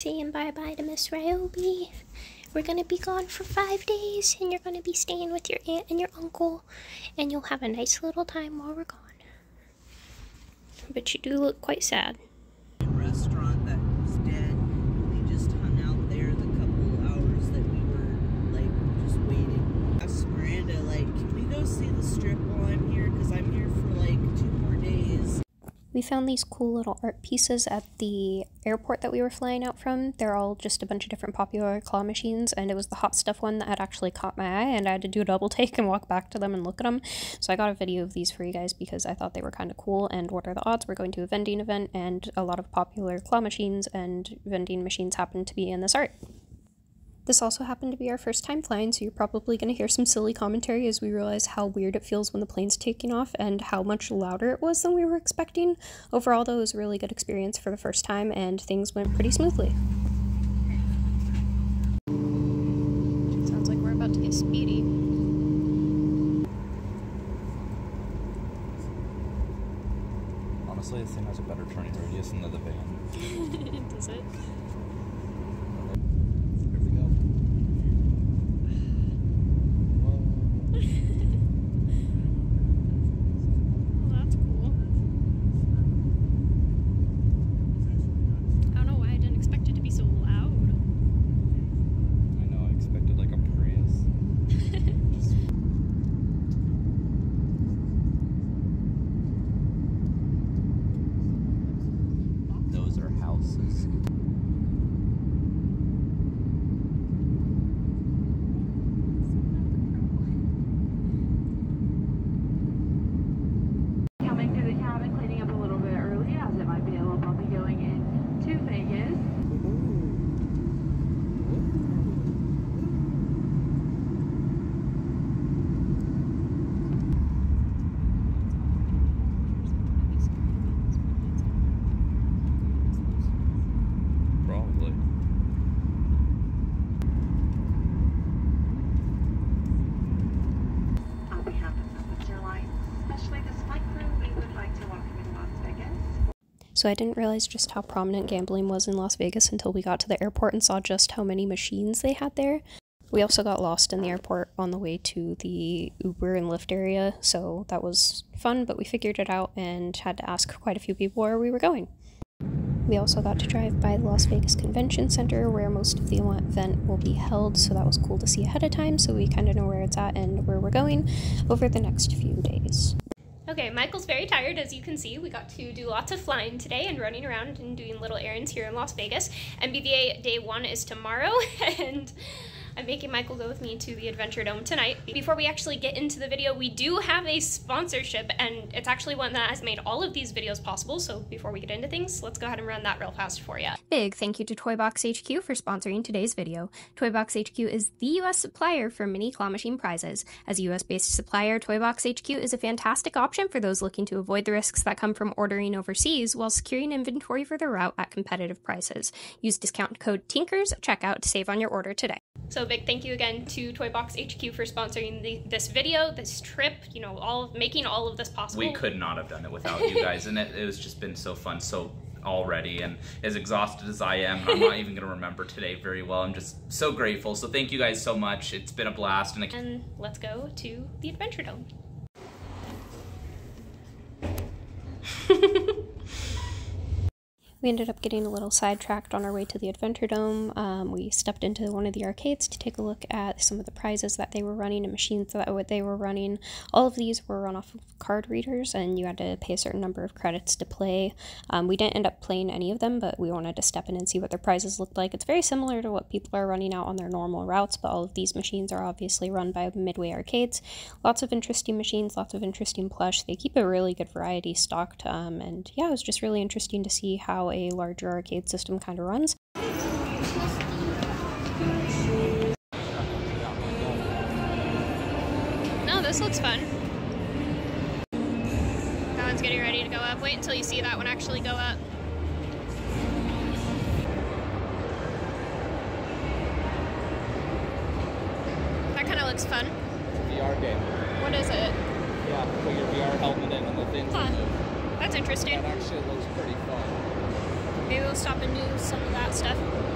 Saying bye bye to Miss Ryobi. We're gonna be gone for five days, and you're gonna be staying with your aunt and your uncle, and you'll have a nice little time while we're gone. But you do look quite sad. restaurant that was dead. They just hung out there the couple hours that we were like just waiting. Asked Miranda like, can we go see the strip while I'm here? Because I'm here for like two more days. We found these cool little art pieces at the airport that we were flying out from. They're all just a bunch of different popular claw machines, and it was the hot stuff one that had actually caught my eye, and I had to do a double take and walk back to them and look at them. So I got a video of these for you guys because I thought they were kind of cool. And what are the odds? We're going to a vending event, and a lot of popular claw machines and vending machines happen to be in this art. This also happened to be our first time flying, so you're probably going to hear some silly commentary as we realize how weird it feels when the plane's taking off and how much louder it was than we were expecting. Overall, though, it was a really good experience for the first time, and things went pretty smoothly. Sounds like we're about to get speedy. Honestly, this thing has a better turning radius than the van. Does it? Here we go. Well, that's cool. I don't know why I didn't expect it to be so loud. I know, I expected like a Prius. Those are houses. Coming through the cabin, cleaning up a little bit early as it might be a little bumpy going in to Vegas. Probably. On behalf of Southwest Airlines, especially this flight crew, we would like to welcome you to Las Vegas. So I didn't realize just how prominent gambling was in Las Vegas until we got to the airport and saw just how many machines they had there. We also got lost in the airport on the way to the Uber and Lyft area, so that was fun, but we figured it out and had to ask quite a few people where we were going. We also got to drive by the Las Vegas Convention Center where most of the event will be held, so that was cool to see ahead of time so we kind of know where it's at and where we're going over the next few days. Okay, Michael's very tired, as you can see. We got to do lots of flying today and running around and doing little errands here in Las Vegas. NBVA day one is tomorrow, and I'm making Michael go with me to the Adventure Dome tonight. Before we actually get into the video, we do have a sponsorship, and it's actually one that has made all of these videos possible. So before we get into things, let's go ahead and run that real fast for you. Big thank you to Toybox HQ for sponsoring today's video. Toybox HQ is the US supplier for mini claw machine prizes. As a US based supplier, Toybox HQ is a fantastic option for those looking to avoid the risks that come from ordering overseas while securing inventory for their route at competitive prices. Use discount code TINKERS at checkout to save on your order today. So big thank you again to Toybox HQ for sponsoring the, this video, this trip, you know, all of making all of this possible. We could not have done it without you guys, and it, it has just been so fun, so already, and as exhausted as I am, I'm not even going to remember today very well. I'm just so grateful. So thank you guys so much. It's been a blast, and And let's go to the Adventure Dome. We ended up getting a little sidetracked on our way to the Adventure Dome. Um, we stepped into one of the arcades to take a look at some of the prizes that they were running and machines that what they were running. All of these were run off of card readers, and you had to pay a certain number of credits to play. Um, we didn't end up playing any of them, but we wanted to step in and see what their prizes looked like. It's very similar to what people are running out on their normal routes, but all of these machines are obviously run by Midway Arcades. Lots of interesting machines, lots of interesting plush. They keep a really good variety stocked, um, and yeah, it was just really interesting to see how a larger arcade system kind of runs. No, this looks fun. That one's getting ready to go up. Wait until you see that one actually go up. That kind of looks fun. VR game. What is it? Yeah, put your VR helmet in and the things Huh. move. That's interesting. That actually looks pretty fun. Maybe we'll stop and do some of that stuff.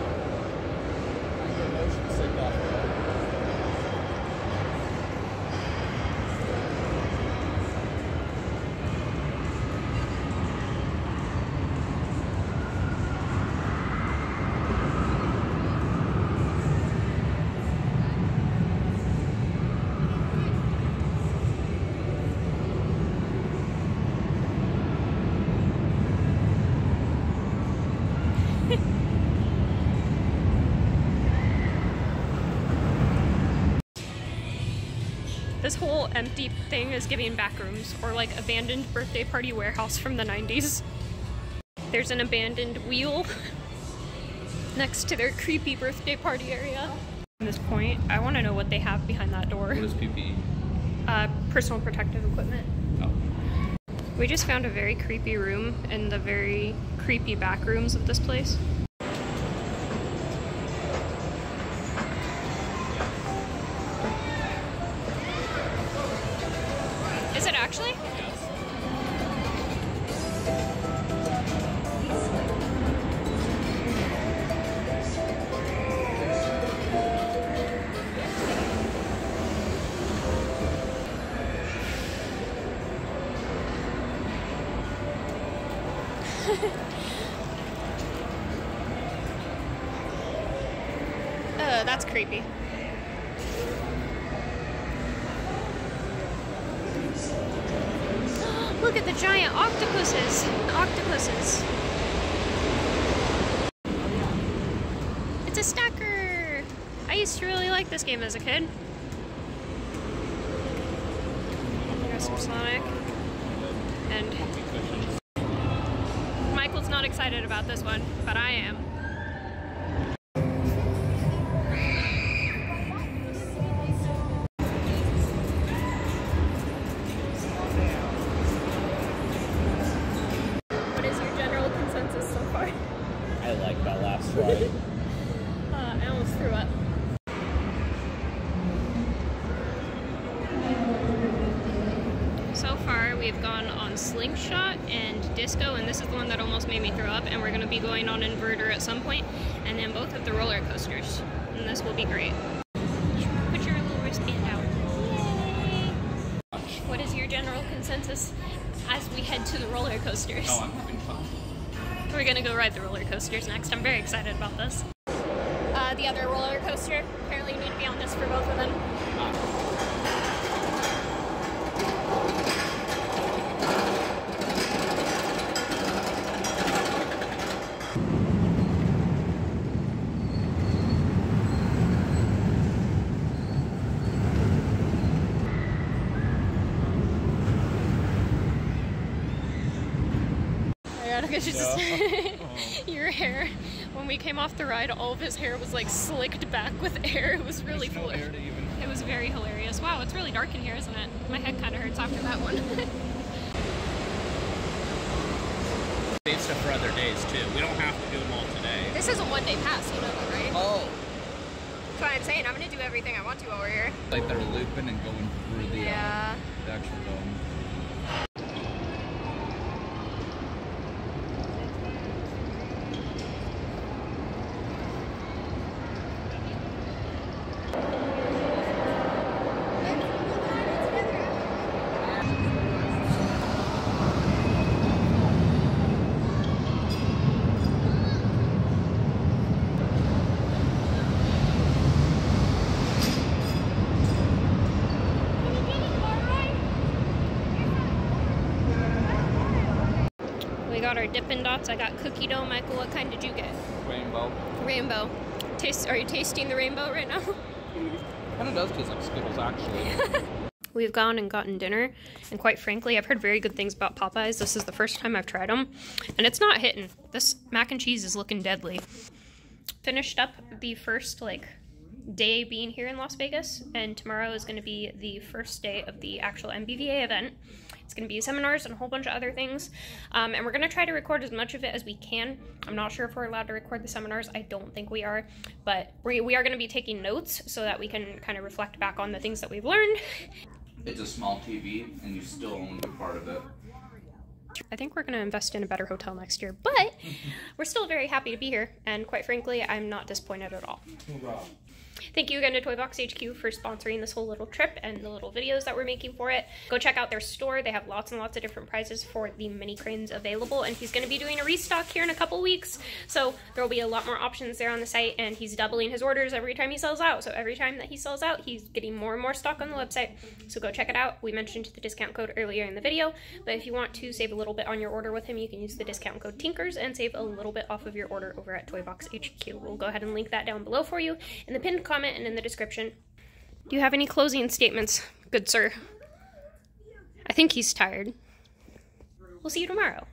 This whole empty thing is giving back rooms or like abandoned birthday party warehouse from the 90s. There's an abandoned wheel next to their creepy birthday party area. At this point, I want to know what they have behind that door. What is PPE? Uh, personal protective equipment. Oh. We just found a very creepy room in the very creepy back rooms of this place. Uh, that's creepy. Look at the giant octopuses! Octopuses! It's a stacker! I used to really like this game as a kid. There's some Sonic. And excited about this one, but I am. We've gone on Slingshot and Disco, and this is the one that almost made me throw up. And we're going to be going on Inverter at some point, and then both of the roller coasters. And this will be great. Put your little wristband out. Yay! What is your general consensus as we head to the roller coasters? Oh, I'm having fun. We're gonna go ride the roller coasters next. I'm very excited about this. Uh, the other roller coaster. Apparently, you need to be on this for both of them. I gotta get you just your hair. When we came off the ride, all of his hair was like slicked back with air. It was really There's no cool. air to even- It was very hilarious. Wow, it's really dark in here, isn't it? My head kind of hurts after that one. Save stuff for other days too. We don't have to do them all today. this is a one-day pass, you know that, right? Oh. That's what I'm saying. I'm gonna do everything I want to while we're here. Like they're looping and going through the, Yeah. uh, the actual dome. We got our Dippin' Dots. I got cookie dough. Michael, what kind did you get? Rainbow. Rainbow. Taste. Are you tasting the rainbow right now? Kind of does taste like Skittles actually. We've gone and gotten dinner, and quite frankly, I've heard very good things about Popeyes. This is the first time I've tried them, and it's not hitting. This mac and cheese is looking deadly. Finished up the first like day being here in Las Vegas, and tomorrow is going to be the first day of the actual NBVA event. It's going to be seminars and a whole bunch of other things, um, and we're going to try to record as much of it as we can. I'm not sure if we're allowed to record the seminars. I don't think we are, but we, we are going to be taking notes so that we can kind of reflect back on the things that we've learned It's a small TV, and you still own a part of it. I think we're going to invest in a better hotel next year, but we're still very happy to be here, and quite frankly, I'm not disappointed at all. Thank you again to Toybox HQ for sponsoring this whole little trip and the little videos that we're making for it. Go check out their store. They have lots and lots of different prizes for the mini cranes available, and he's going to be doing a restock here in a couple weeks. So there will be a lot more options there on the site, and he's doubling his orders every time he sells out. So every time that he sells out, he's getting more and more stock on the website. So go check it out. We mentioned the discount code earlier in the video, but if you want to save a little bit on your order with him, you can use the discount code TINKERS and save a little bit off of your order over at Toybox HQ. We'll go ahead and link that down below for you in the pinned comment and in the description. Do you have any closing statements, good sir? I think he's tired. We'll see you tomorrow.